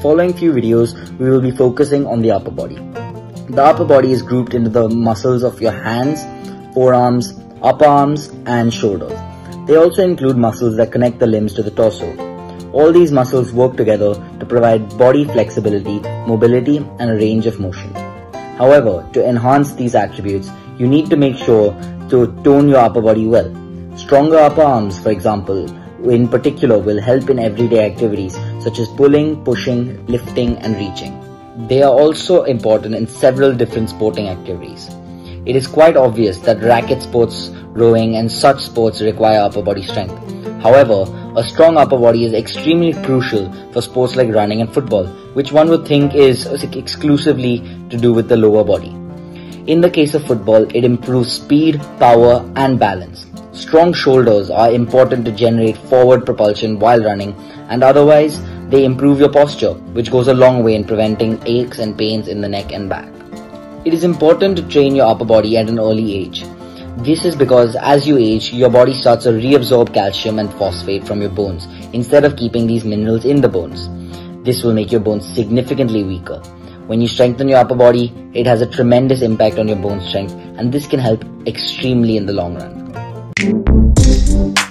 following few videos, we will be focusing on the upper body. The upper body is grouped into the muscles of your hands, forearms, upper arms, and shoulders. They also include muscles that connect the limbs to the torso. All these muscles work together to provide body flexibility, mobility, and a range of motion. However, to enhance these attributes, you need to make sure to tone your upper body well. Stronger upper arms, for example, in particular will help in everyday activities such as pulling, pushing, lifting and reaching. They are also important in several different sporting activities. It is quite obvious that racket sports, rowing and such sports require upper body strength. However, a strong upper body is extremely crucial for sports like running and football, which one would think is exclusively to do with the lower body. In the case of football, it improves speed, power and balance. Strong shoulders are important to generate forward propulsion while running and otherwise they improve your posture which goes a long way in preventing aches and pains in the neck and back. It is important to train your upper body at an early age. This is because as you age, your body starts to reabsorb calcium and phosphate from your bones instead of keeping these minerals in the bones. This will make your bones significantly weaker. When you strengthen your upper body, it has a tremendous impact on your bone strength and this can help extremely in the long run. Thank you.